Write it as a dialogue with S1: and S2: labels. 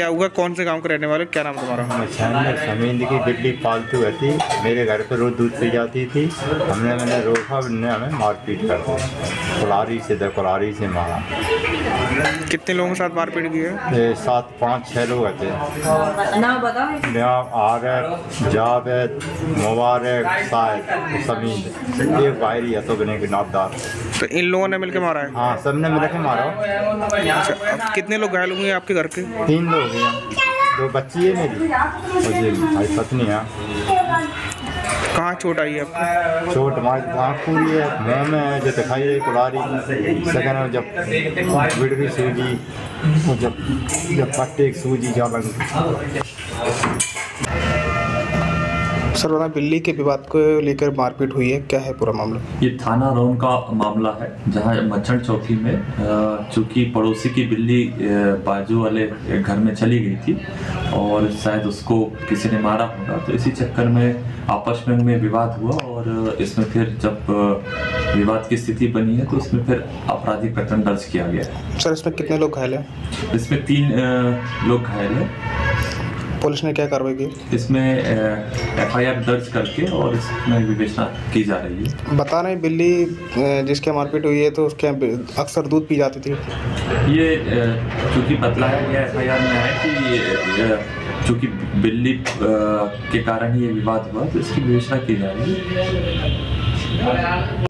S1: क्या हुआ? कौन से गाँव के रहने वाले? क्या नाम तुम्हारा?
S2: मछान में ज़मीन की बिल्ली पालतू है थी। मेरे घर पर रोज दूध पी जाती थी। हमने मैंने रोका उनने हमें मारपीट कर दी। कुलारी से दे कुलारी से मारा।
S1: कितने लोगों के साथ मारपीट की है?
S2: सात पाँच छः लोग थे यहाँ आरफ जावेद मुबारक साहिब समीद। एक बाहरी है तो बने के नामदार।
S1: तो इन लोगों ने मिलकर मारा है?
S2: हाँ सबने मिल के मारा।
S1: अच्छा कितने लोग घायल हुए हैं आपके घर के?
S2: तीन लोग। हैं। दो बच्ची है मेरी। और ये भाई पत्नी है।
S1: कहाँ चोट आई है आपको?
S2: चोट हमारी आँख पूरी है। मैं में जब जो दिखाई रही कुलारी में जब बिड़ी सूजी और जब जब पट्टे सूजी जा लग
S1: सर बता बिल्ली के विवाद को लेकर मारपीट हुई है क्या है पूरा मामला?
S3: ये थाना रौन का मामला है जहाँ मच्छर चौकी में चूँकि पड़ोसी की बिल्ली बाजू वाले घर में चली गई थी और शायद उसको किसी ने मारा होगा तो इसी चक्कर में आपस में उनमें विवाद हुआ और इसमें फिर जब विवाद की स्थिति बनी है तो उसमें फिर आपराधिक प्रकरण दर्ज किया गया है।
S1: सर इसमें कितने लोग घायल हैं?
S3: इसमें तीन लोग घायल हैं।
S1: पुलिस ने क्या कार्रवाई की?
S3: इसमें एफ़ आई आर दर्ज करके और इसमें विवेचना की जा रही है।
S1: बता रहे हैं बिल्ली जिसके मारपीट हुई है तो उसके अक्सर दूध पी जाती थी।
S3: ये चूँकि बतलाया गया एफ़ आई आर में है कि चूँकि बिल्ली के कारण ही ये विवाद हुआ तो इसकी विवेचना की जा रही है।